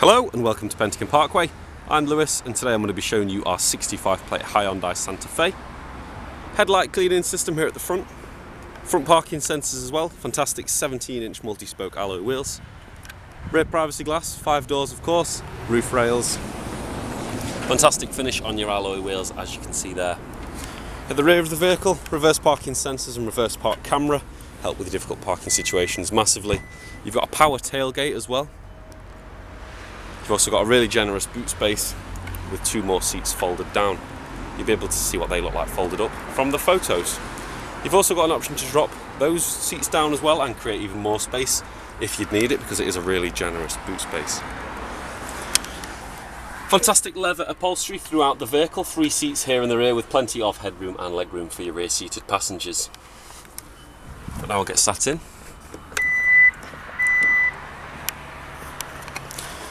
Hello and welcome to Pentagon Parkway. I'm Lewis and today I'm going to be showing you our 65 plate Hyundai Santa Fe. Headlight cleaning system here at the front. Front parking sensors as well, fantastic 17 inch multi-spoke alloy wheels. Rear privacy glass, five doors of course, roof rails. Fantastic finish on your alloy wheels as you can see there. At the rear of the vehicle, reverse parking sensors and reverse park camera help with difficult parking situations massively. You've got a power tailgate as well. You've also got a really generous boot space with two more seats folded down. You'll be able to see what they look like folded up from the photos. You've also got an option to drop those seats down as well and create even more space if you'd need it because it is a really generous boot space. Fantastic leather upholstery throughout the vehicle, three seats here in the rear with plenty of headroom and legroom for your rear seated passengers. But now I'll get sat in.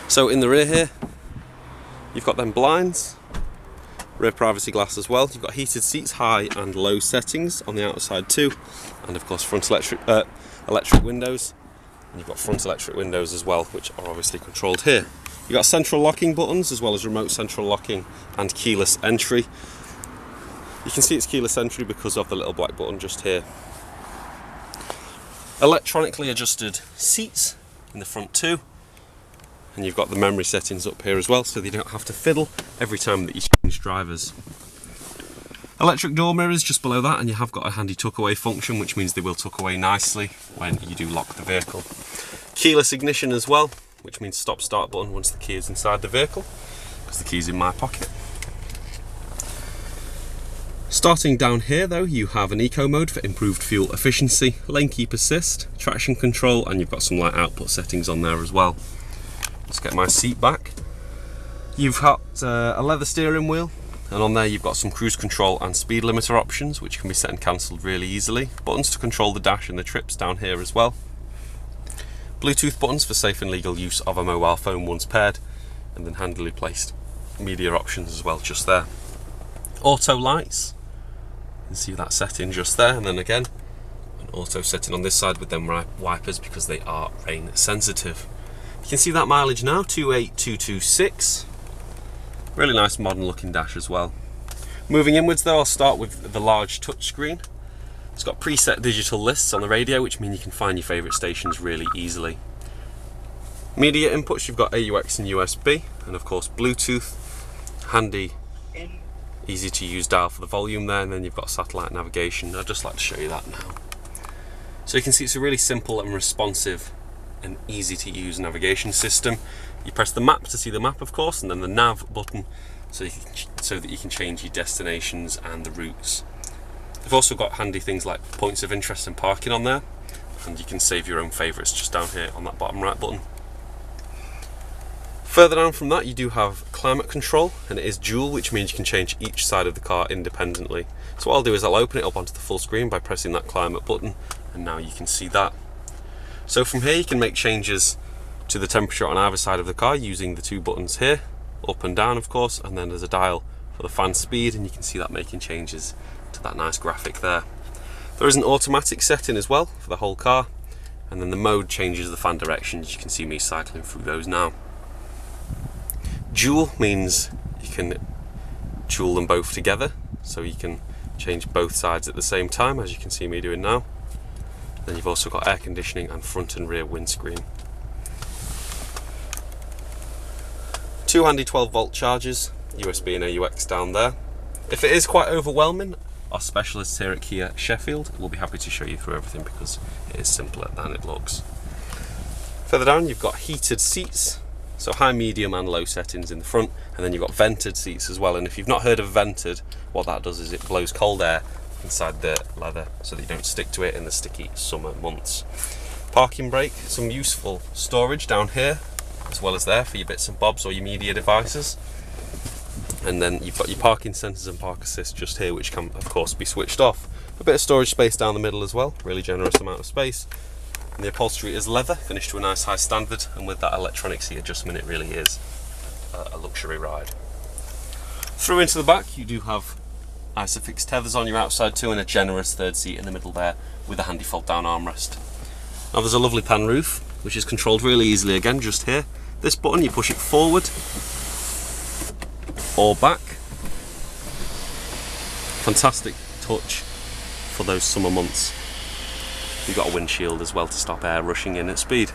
So in the rear here, you've got them blinds, rear privacy glass as well. You've got heated seats, high and low settings on the outside too, and of course front electric uh, electric windows. And you've got front electric windows as well, which are obviously controlled here. You've got central locking buttons as well as remote central locking and keyless entry. You can see it's keyless entry because of the little black button just here. Electronically adjusted seats in the front too. And you've got the memory settings up here as well so you don't have to fiddle every time that you change drivers. Electric door mirrors just below that and you have got a handy tuck away function which means they will tuck away nicely when you do lock the vehicle. Keyless ignition as well which means stop start button once the key is inside the vehicle because the key's in my pocket. Starting down here though, you have an eco mode for improved fuel efficiency, lane keep assist, traction control, and you've got some light output settings on there as well. Let's get my seat back. You've got uh, a leather steering wheel, and on there you've got some cruise control and speed limiter options, which can be set and cancelled really easily. Buttons to control the dash and the trips down here as well. Bluetooth buttons for safe and legal use of a mobile phone once paired, and then handily placed media options as well just there. Auto lights, you can see that setting just there, and then again, an auto setting on this side with them wipers because they are rain sensitive. You can see that mileage now, 28226. Really nice modern looking dash as well. Moving inwards though, I'll start with the large touchscreen. It's got preset digital lists on the radio, which mean you can find your favourite stations really easily. Media inputs, you've got AUX and USB, and of course Bluetooth, handy easy to use dial for the volume there and then you've got satellite navigation I'd just like to show you that now so you can see it's a really simple and responsive and easy to use navigation system you press the map to see the map of course and then the nav button so, can, so that you can change your destinations and the routes you've also got handy things like points of interest and parking on there and you can save your own favourites just down here on that bottom right button Further down from that you do have climate control and it is dual which means you can change each side of the car independently. So what I'll do is I'll open it up onto the full screen by pressing that climate button and now you can see that. So from here you can make changes to the temperature on either side of the car using the two buttons here, up and down of course, and then there's a dial for the fan speed and you can see that making changes to that nice graphic there. There is an automatic setting as well for the whole car and then the mode changes the fan directions. You can see me cycling through those now. Dual means you can dual them both together, so you can change both sides at the same time, as you can see me doing now. Then you've also got air conditioning and front and rear windscreen. Two handy 12 volt chargers, USB and AUX down there. If it is quite overwhelming, our specialists here at Kia Sheffield will be happy to show you through everything because it is simpler than it looks. Further down you've got heated seats so high, medium and low settings in the front and then you've got vented seats as well and if you've not heard of vented, what that does is it blows cold air inside the leather so that you don't stick to it in the sticky summer months. Parking brake, some useful storage down here as well as there for your bits and bobs or your media devices. And then you've got your parking sensors and park assist just here which can of course be switched off. A bit of storage space down the middle as well, really generous amount of space and the upholstery is leather, finished to a nice high standard, and with that electronic seat adjustment, it really is a luxury ride. Through into the back, you do have Isofix tethers on your outside too, and a generous third seat in the middle there with a handy fold down armrest. Now there's a lovely pan roof, which is controlled really easily again, just here, This button, you push it forward or back. Fantastic touch for those summer months. You've got a windshield as well to stop air rushing in at speed.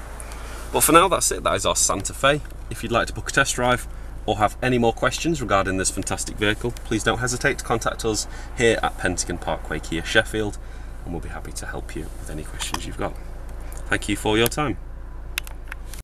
But for now, that's it. That is our Santa Fe. If you'd like to book a test drive or have any more questions regarding this fantastic vehicle, please don't hesitate to contact us here at Pentagon Parkway Kia Sheffield, and we'll be happy to help you with any questions you've got. Thank you for your time.